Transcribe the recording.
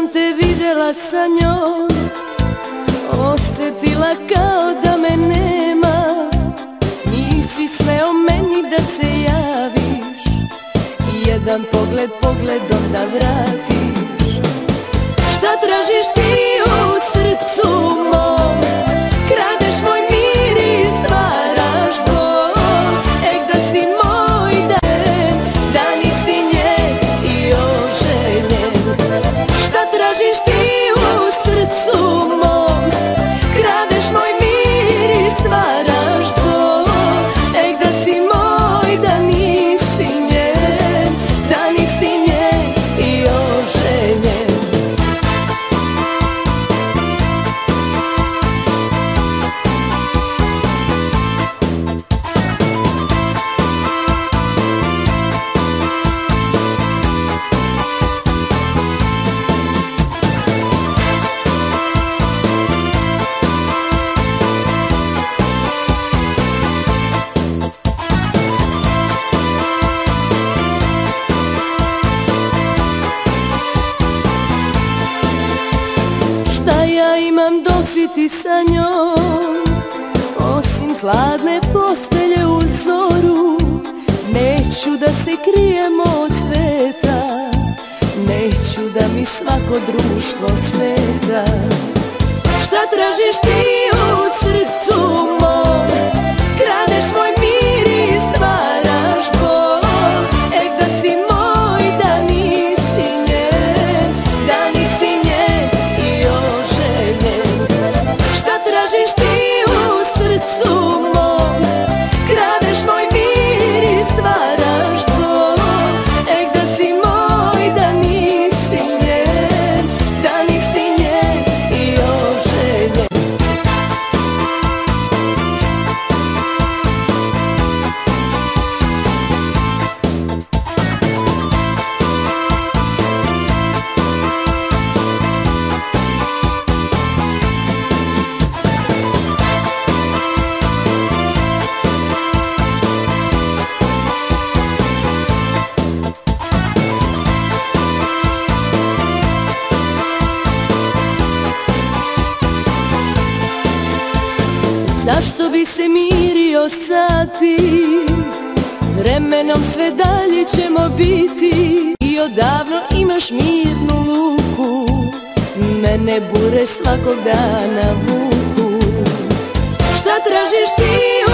sam te vidjela sa njom Osjetila kao da me nema. Nisi sve o meni da se javiš I jedan pogled pogledom da vratiš. Šta tražiš ti ti sa njom. Osim hladne postelje u zoru Neću da se krijem od sveta. Neću da mi svako društvo smeta. Šta tražiš ti u srcu Zašto bi se mirio sa tim Vremenom sve dalje ćemo biti. I odavno imaš mirnu luku. Mene bure svakog dana vuku. Šta tražiš ti